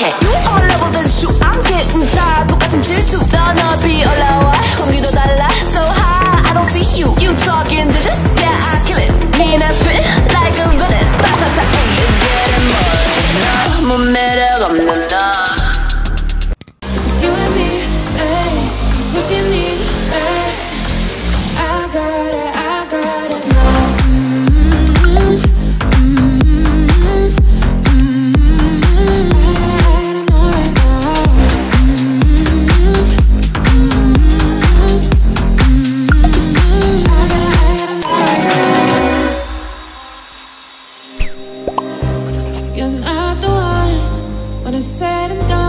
Okay. You on my level, then shoot. I'm getting tired. 똑같은 질투 떠너비 올라와. 공기도 달라. So high, I don't see you. You talking just Yeah, I kill it. Me and I spit like a villain. 바삭삭 it's getting more. 너무 매력 없는 나. It's you and me, babe. It's what you need. You're not the one when it's said and done.